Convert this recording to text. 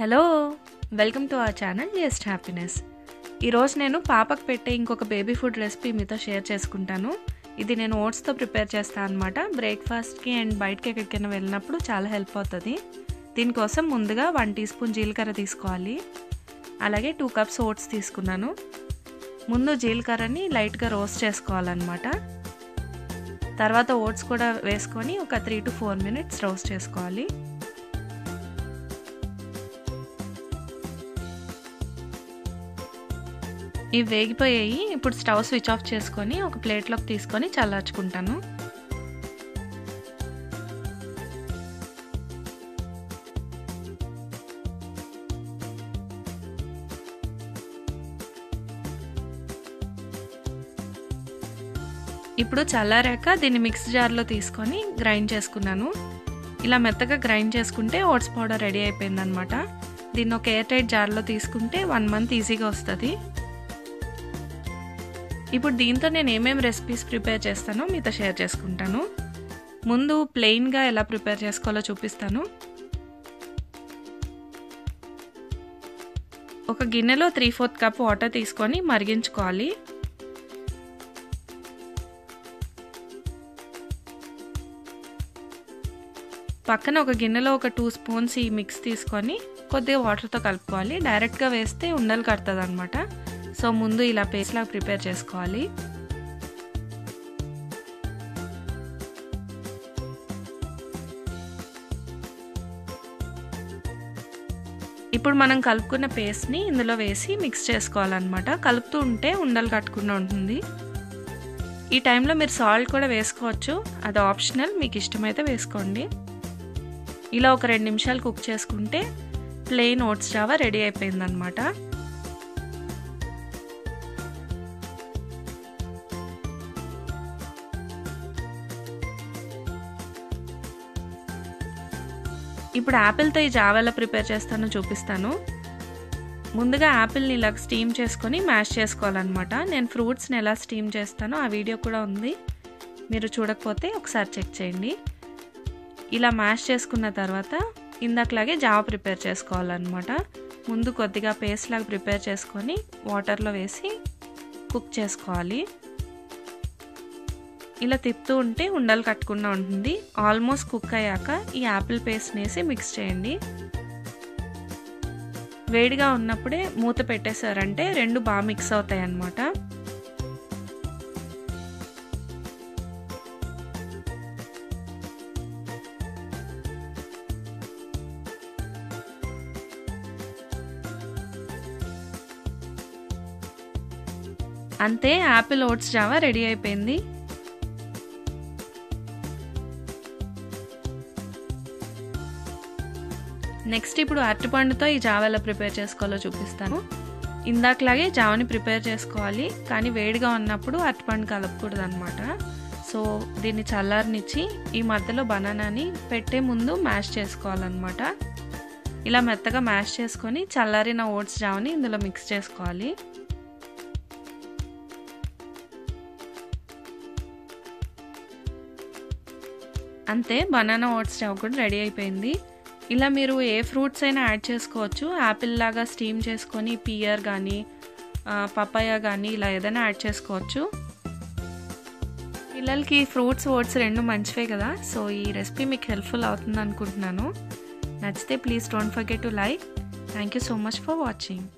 Hello welcome to our channel just happiness ఈరోజు నేను పాపకు పెట్టే ఇంకొక బేబీ ఫుడ్ రెసిపీ మీతో షేర్ చేసుకుంటాను. ఇది నేను ఓట్స్తో ప్రిపేర్ చేస్తాను అనమాట బ్రేక్ఫాస్ట్కి అండ్ బయటకి ఎక్కడికైనా వెళ్ళినప్పుడు చాలా హెల్ప్ అవుతుంది. దీనికోసం ముందుగా వన్ టీ స్పూన్ జీలకర్ర తీసుకోవాలి. అలాగే టూ కప్స్ ఓట్స్ తీసుకున్నాను. ముందు జీలకర్రని లైట్గా రోస్ట్ చేసుకోవాలన్నమాట. తర్వాత ఓట్స్ కూడా వేసుకొని ఒక three to four minutes roast చేసుకోవాలి. ఇవి వేగిపోయాయి. ఇప్పుడు స్టవ్ స్విచ్ ఆఫ్ చేసుకొని ఒక ప్లేట్లోకి తీసుకొని చల్లార్చుకుంటాను. ఇప్పుడు చల్లారాక దీన్ని మిక్స్ జార్లో తీసుకొని గ్రైండ్ చేసుకున్నాను. ఇలా మెత్తగా గ్రైండ్ చేసుకుంటే ఓట్స్ పౌడర్ రెడీ అయిపోయిందనమాట దీన్ని ఒక ఎయిర్ టైట్ జార్లో తీసుకుంటే వన్ మంత్ ఈజీగా వస్తుంది. ఇప్పుడు దీంతో నేను ఏమేమి రెసిపీస్ ప్రిపేర్ చేస్తానో మీతో షేర్ చేసుకుంటాను. ముందు ప్లెయిన్గా ఎలా ప్రిపేర్ చేసుకోవాలో చూపిస్తాను. ఒక గిన్నెలో త్రీ ఫోర్త్ కప్ వాటర్ తీసుకొని మరిగించుకోవాలి. పక్కన ఒక గిన్నెలో ఒక టూ స్పూన్స్ ఈ మిక్స్ తీసుకొని కొద్దిగా వాటర్తో కలుపుకోవాలి. డైరెక్ట్గా వేస్తే ఉండలు కడుతుంది అనమాట సో ముందు ఇలా పేస్ట్ లాగా ప్రిపేర్ చేసుకోవాలి. ఇప్పుడు మనం కలుపుకున్న పేస్ట్ని ఇందులో వేసి మిక్స్ చేసుకోవాలన్నమాట. కలుపుతూ ఉంటే ఉండలు కట్టకుండా ఉంటుంది. ఈ టైంలో మీరు సాల్ట్ కూడా వేసుకోవచ్చు. అది ఆప్షనల్ మీకు ఇష్టమైతే వేసుకోండి. ఇలా ఒక రెండు నిమిషాలు కుక్ చేసుకుంటే ప్లెయిన్ ఓట్స్ జావా రెడీ అయిపోయిందనమాట ఇప్పుడు యాపిల్తో ఈ జావ ఎలా ప్రిపేర్ చేస్తానో చూపిస్తాను. ముందుగా యాపిల్ని ఇలా స్టీమ్ చేసుకొని మ్యాష్ చేసుకోవాలన్నమాట. నేను ఫ్రూట్స్ని ఎలా స్టీమ్ చేస్తానో ఆ వీడియో కూడా ఉంది. మీరు చూడకపోతే ఒకసారి చెక్ చేయండి. ఇలా మ్యాష్ చేసుకున్న తర్వాత ఇందాకలాగే జావ ప్రిపేర్ చేసుకోవాలన్నమాట. ముందు కొద్దిగా పేస్ట్ లాగా ప్రిపేర్ చేసుకొని వాటర్లో వేసి కుక్ చేసుకోవాలి. ఇలా తిప్పుతూ ఉంటే ఉండలు కట్టుకుండా ఉంటుంది. ఆల్మోస్ట్ కుక్ అయ్యాక ఈ యాపిల్ పేస్ట్ వేసి మిక్స్ చేయండి. వేడిగా ఉన్నప్పుడే మూత పెట్టేశారంటే రెండు బాగా మిక్స్ అవుతాయి అన్నమాట అంతే యాపిల్ ఓట్స్ జావా రెడీ అయిపోయింది. నెక్స్ట్ ఇప్పుడు అరటిపండుతో ఈ జావ ఎలా ప్రిపేర్ చేసుకోవాలో చూపిస్తాను. ఇందాకలాగే జావని ప్రిపేర్ చేసుకోవాలి కానీ వేడిగా ఉన్నప్పుడు అరటిపండు కలపకూడదు అనమాట సో దీన్ని చల్లారనిచ్చి ఈ మధ్యలో బనానాని పెట్టే ముందు మ్యాష్ చేసుకోవాలన్నమాట. ఇలా మెత్తగా మ్యాష్ చేసుకొని చల్లారిన ఓట్స్ జావని ఇందులో మిక్స్ చేసుకోవాలి. అంతే బనానా ఓట్స్ జావ కూడా రెడీ అయిపోయింది. ఇలా మీరు ఏ ఫ్రూట్స్ అయినా యాడ్ చేసుకోవచ్చు. యాపిల్ లాగా స్టీమ్ చేసుకొని పియర్ కానీ పపాయ కానీ ఇలా ఏదైనా యాడ్ చేసుకోవచ్చు. పిల్లలకి ఫ్రూట్స్ ఓట్స్ రెండు మంచివే కదా. సో ఈ రెసిపీ మీకు హెల్ప్ఫుల్ అవుతుంది అనుకుంటున్నాను నచ్చితే please don't forget to like. Thank you so much for watching.